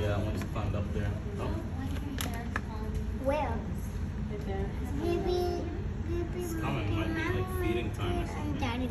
Yeah, I want to climbed up there. Oh. Where? Maybe, maybe It's coming. Might be like feeding time or something.